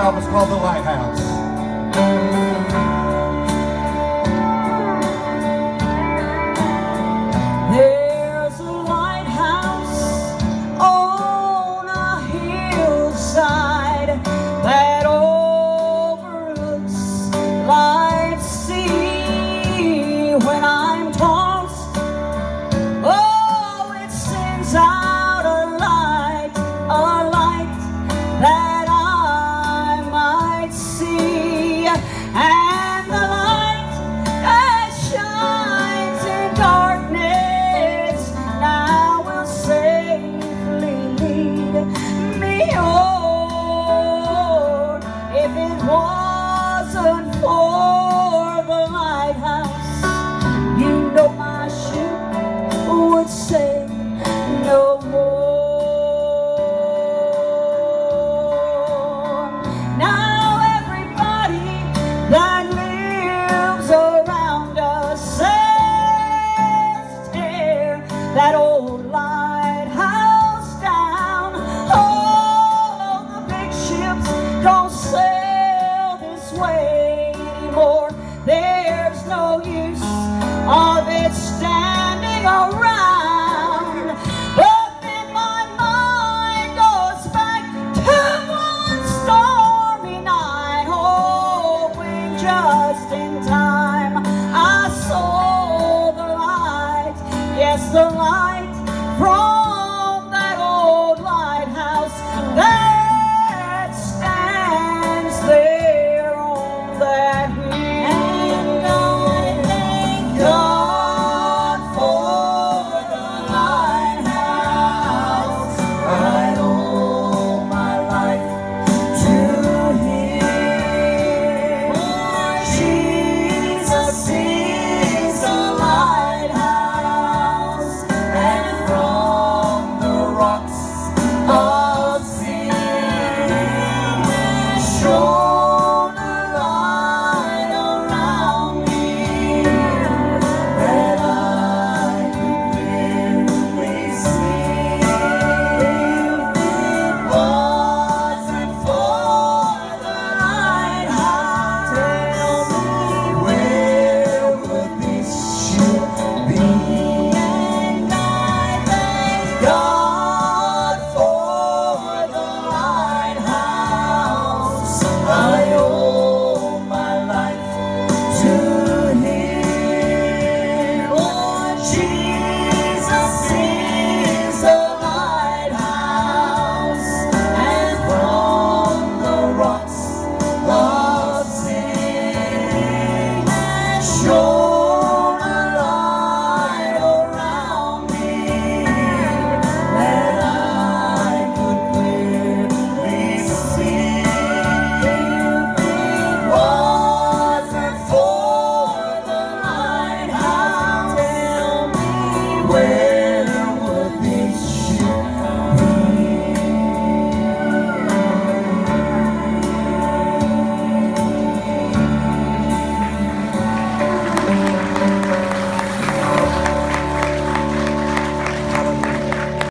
album is called The Lighthouse. that old lighthouse down. All the big ships don't